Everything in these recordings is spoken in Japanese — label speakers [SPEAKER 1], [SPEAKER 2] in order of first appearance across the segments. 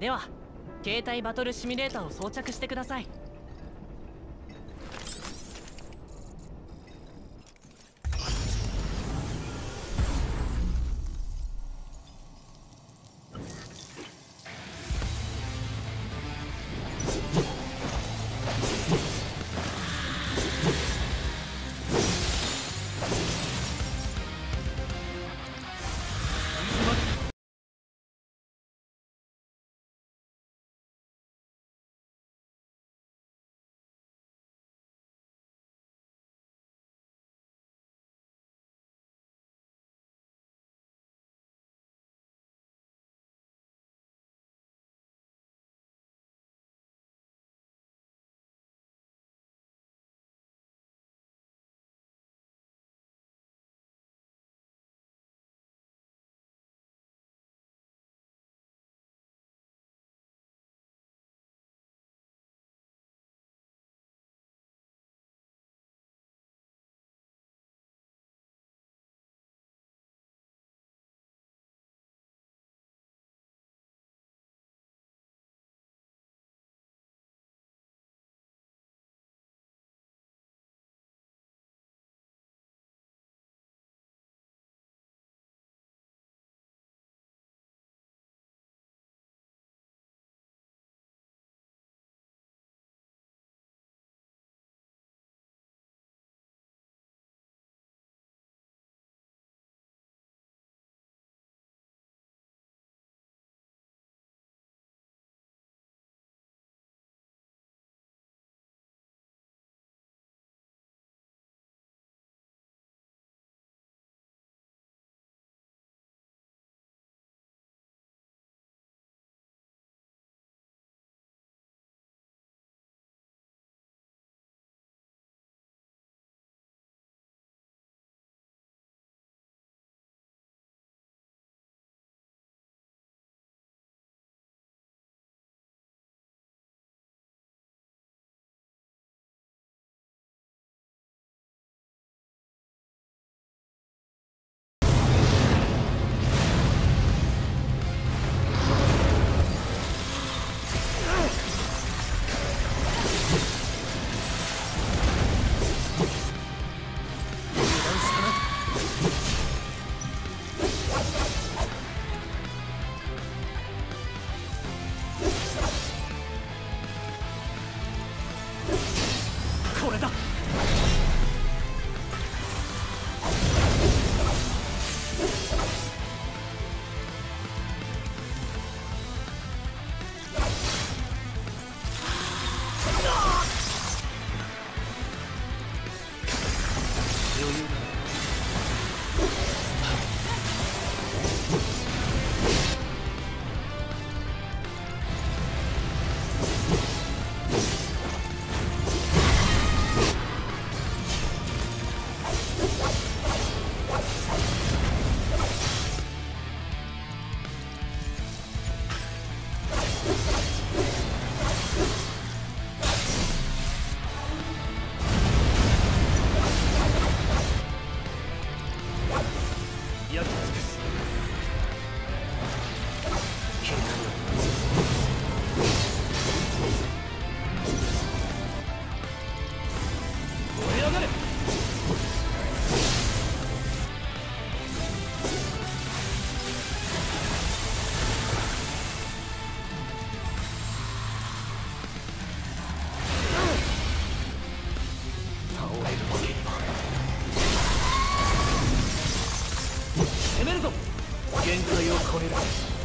[SPEAKER 1] では携帯バトルシミュレーターを装着してください。
[SPEAKER 2] 上がれ倒れる。わけには攻めるぞ。限界を超える。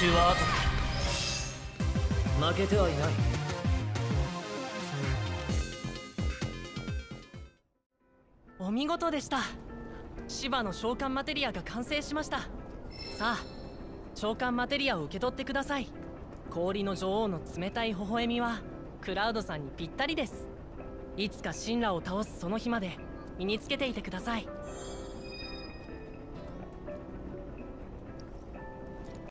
[SPEAKER 2] 報酬は後だ負けてはいない。
[SPEAKER 1] お見事でした。芝の召喚マテリアが完成しました。さあ召喚マテリアを受け取ってください。氷の女王の冷たい微笑みはクラウドさんにぴったりです。いつか神羅を倒すその日まで身につけていてください。